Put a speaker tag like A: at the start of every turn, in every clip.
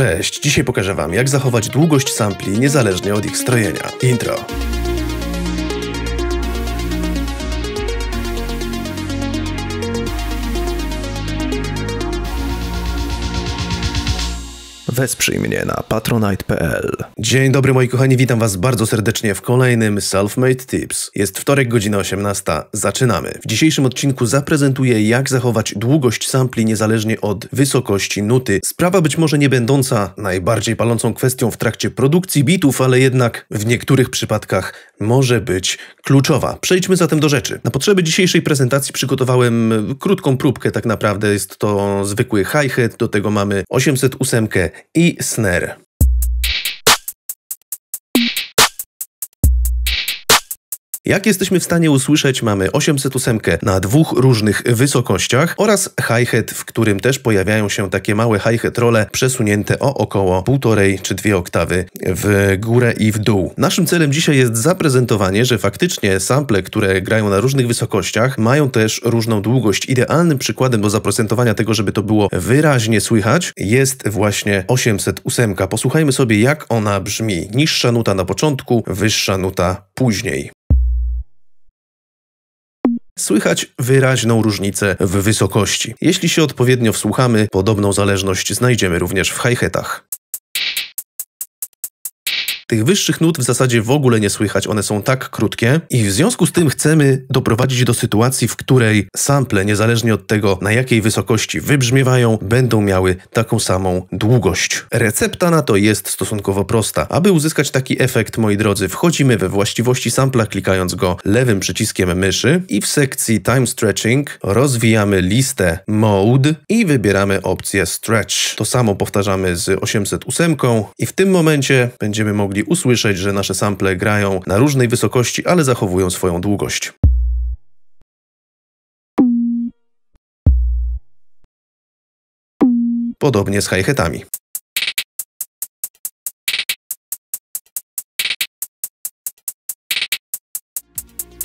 A: Cześć, dzisiaj pokażę Wam jak zachować długość sampli niezależnie od ich strojenia. Intro.
B: Wesprzyj mnie na patronite.pl.
A: Dzień dobry moi kochani, witam was bardzo serdecznie w kolejnym Selfmade Tips. Jest wtorek, godzina 18, zaczynamy. W dzisiejszym odcinku zaprezentuję jak zachować długość sampli niezależnie od wysokości nuty. Sprawa być może nie będąca najbardziej palącą kwestią w trakcie produkcji bitów, ale jednak w niektórych przypadkach może być kluczowa. Przejdźmy zatem do rzeczy. Na potrzeby dzisiejszej prezentacji przygotowałem krótką próbkę tak naprawdę. Jest to zwykły hi-hat, do tego mamy 808 i snare. Jak jesteśmy w stanie usłyszeć, mamy 808 na dwóch różnych wysokościach oraz hi-hat, w którym też pojawiają się takie małe hi-hat role przesunięte o około półtorej czy dwie oktawy w górę i w dół. Naszym celem dzisiaj jest zaprezentowanie, że faktycznie sample, które grają na różnych wysokościach, mają też różną długość. Idealnym przykładem do zaprezentowania tego, żeby to było wyraźnie słychać, jest właśnie 808. Posłuchajmy sobie, jak ona brzmi. Niższa nuta na początku, wyższa nuta później. Słychać wyraźną różnicę w wysokości. Jeśli się odpowiednio wsłuchamy, podobną zależność znajdziemy również w hi-hatach. Tych wyższych nut w zasadzie w ogóle nie słychać, one są tak krótkie i w związku z tym chcemy doprowadzić do sytuacji, w której sample, niezależnie od tego na jakiej wysokości wybrzmiewają, będą miały taką samą długość. Recepta na to jest stosunkowo prosta. Aby uzyskać taki efekt, moi drodzy, wchodzimy we właściwości sampla klikając go lewym przyciskiem myszy i w sekcji Time Stretching rozwijamy listę Mode i wybieramy opcję Stretch. To samo powtarzamy z 808 i w tym momencie będziemy mogli usłyszeć, że nasze sample grają na różnej wysokości, ale zachowują swoją długość. Podobnie z hi-hatami.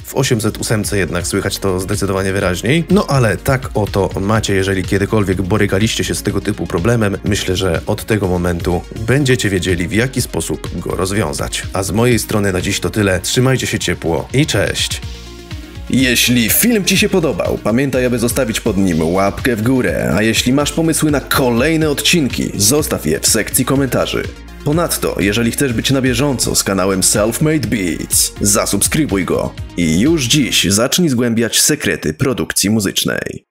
A: W 808 jednak słychać to zdecydowanie wyraźniej. No ale tak oto macie, jeżeli kiedykolwiek borykaliście się z tego typu problemem, myślę, że od tego momentu będziecie wiedzieli w jaki sposób go rozwiązać. A z mojej strony na dziś to tyle. Trzymajcie się ciepło i cześć!
B: Jeśli film Ci się podobał, pamiętaj, aby zostawić pod nim łapkę w górę, a jeśli masz pomysły na kolejne odcinki, zostaw je w sekcji komentarzy. Ponadto, jeżeli chcesz być na bieżąco z kanałem Selfmade Beats, zasubskrybuj go i już dziś zacznij zgłębiać sekrety produkcji muzycznej.